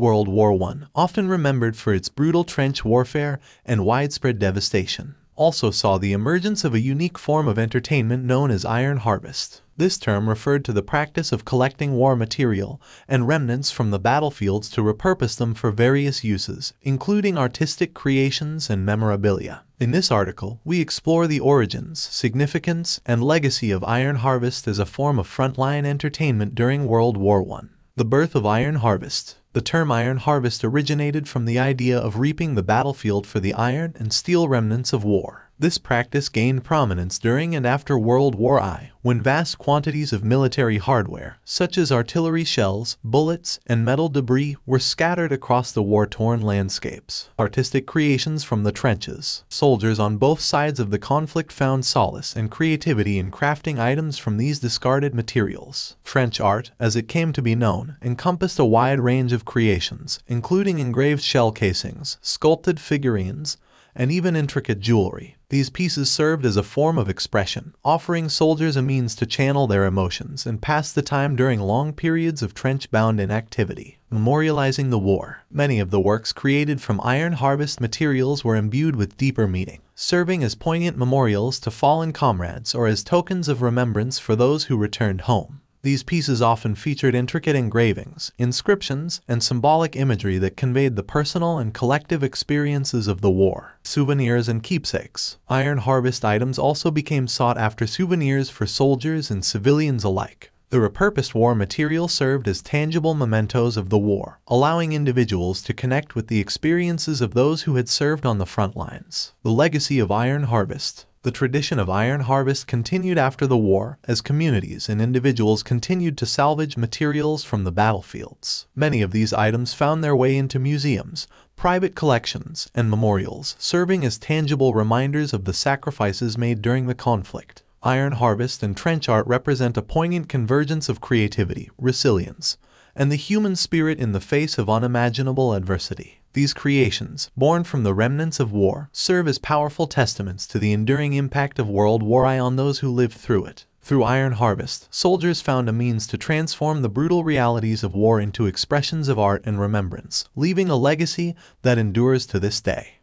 World War I, often remembered for its brutal trench warfare and widespread devastation, also saw the emergence of a unique form of entertainment known as iron harvest. This term referred to the practice of collecting war material and remnants from the battlefields to repurpose them for various uses, including artistic creations and memorabilia. In this article, we explore the origins, significance, and legacy of iron harvest as a form of frontline entertainment during World War I. The birth of iron harvest. The term iron harvest originated from the idea of reaping the battlefield for the iron and steel remnants of war. This practice gained prominence during and after World War I, when vast quantities of military hardware, such as artillery shells, bullets, and metal debris, were scattered across the war-torn landscapes. Artistic creations from the trenches. Soldiers on both sides of the conflict found solace and creativity in crafting items from these discarded materials. Trench art, as it came to be known, encompassed a wide range of creations, including engraved shell casings, sculpted figurines, and even intricate jewelry. These pieces served as a form of expression, offering soldiers a means to channel their emotions and pass the time during long periods of trench-bound inactivity. Memorializing the war. Many of the works created from iron harvest materials were imbued with deeper meaning, serving as poignant memorials to fallen comrades or as tokens of remembrance for those who returned home. These pieces often featured intricate engravings, inscriptions, and symbolic imagery that conveyed the personal and collective experiences of the war. Souvenirs and keepsakes. Iron harvest items also became sought after souvenirs for soldiers and civilians alike. The repurposed war material served as tangible mementos of the war, allowing individuals to connect with the experiences of those who had served on the front lines. The legacy of iron harvest. The tradition of iron harvest continued after the war as communities and individuals continued to salvage materials from the battlefields. Many of these items found their way into museums, private collections, and memorials, serving as tangible reminders of the sacrifices made during the conflict. Iron harvest and trench art represent a poignant convergence of creativity, resilience, and the human spirit in the face of unimaginable adversity. These creations, born from the remnants of war, serve as powerful testaments to the enduring impact of World War I on those who lived through it. Through Iron Harvest, soldiers found a means to transform the brutal realities of war into expressions of art and remembrance, leaving a legacy that endures to this day.